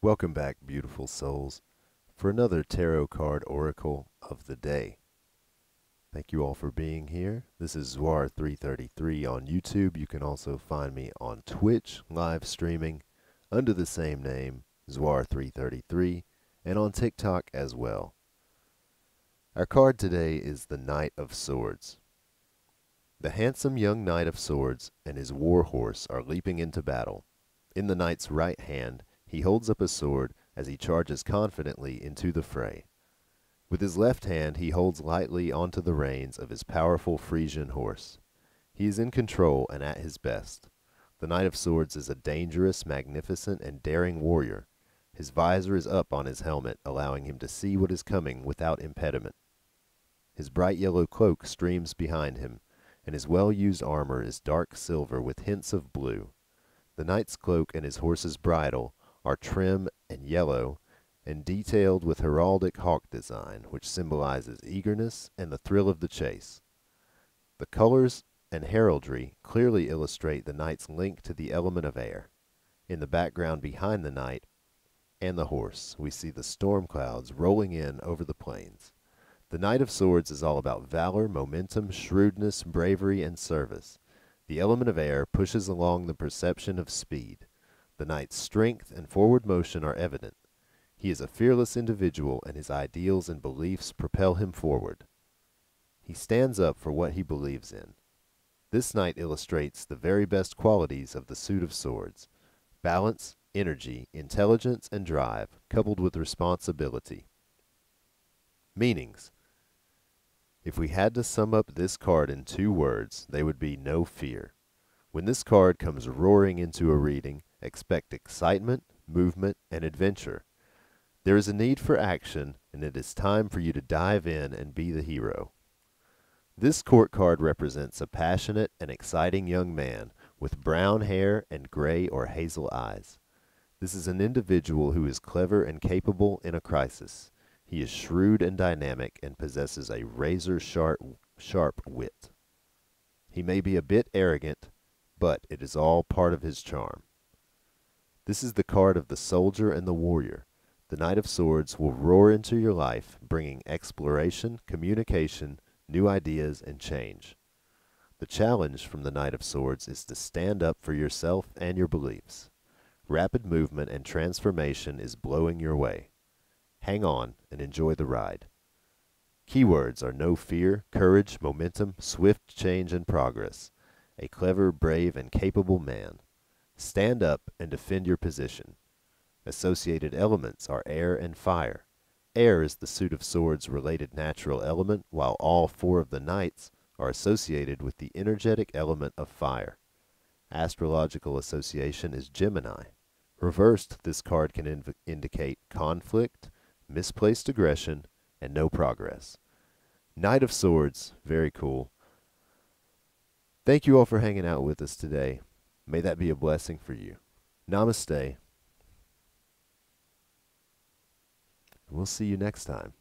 Welcome back, beautiful souls, for another tarot card oracle of the day. Thank you all for being here. This is Zwar333 on YouTube. You can also find me on Twitch, live streaming, under the same name, Zwar333, and on TikTok as well. Our card today is the Knight of Swords. The handsome young Knight of Swords and his war horse are leaping into battle. In the knight's right hand, he holds up a sword as he charges confidently into the fray. With his left hand, he holds lightly onto the reins of his powerful Frisian horse. He is in control and at his best. The Knight of Swords is a dangerous, magnificent, and daring warrior. His visor is up on his helmet, allowing him to see what is coming without impediment. His bright yellow cloak streams behind him, and his well-used armor is dark silver with hints of blue. The knight's cloak and his horse's bridle are trim and yellow and detailed with heraldic hawk design, which symbolizes eagerness and the thrill of the chase. The colors and heraldry clearly illustrate the knight's link to the element of air. In the background behind the knight and the horse, we see the storm clouds rolling in over the plains. The Knight of Swords is all about valor, momentum, shrewdness, bravery, and service. The element of air pushes along the perception of speed. The knight's strength and forward motion are evident. He is a fearless individual, and his ideals and beliefs propel him forward. He stands up for what he believes in. This knight illustrates the very best qualities of the suit of swords balance, energy, intelligence, and drive, coupled with responsibility. Meanings if we had to sum up this card in two words, they would be no fear. When this card comes roaring into a reading, expect excitement, movement, and adventure. There is a need for action, and it is time for you to dive in and be the hero. This court card represents a passionate and exciting young man with brown hair and gray or hazel eyes. This is an individual who is clever and capable in a crisis. He is shrewd and dynamic and possesses a razor sharp, sharp wit. He may be a bit arrogant, but it is all part of his charm. This is the card of the soldier and the warrior. The Knight of Swords will roar into your life, bringing exploration, communication, new ideas, and change. The challenge from the Knight of Swords is to stand up for yourself and your beliefs. Rapid movement and transformation is blowing your way. Hang on and enjoy the ride. Keywords are no fear, courage, momentum, swift change and progress. A clever, brave, and capable man. Stand up and defend your position. Associated elements are air and fire. Air is the suit of swords related natural element, while all four of the knights are associated with the energetic element of fire. Astrological association is Gemini. Reversed, this card can indicate conflict, misplaced aggression, and no progress. Knight of Swords, very cool. Thank you all for hanging out with us today. May that be a blessing for you. Namaste. We'll see you next time.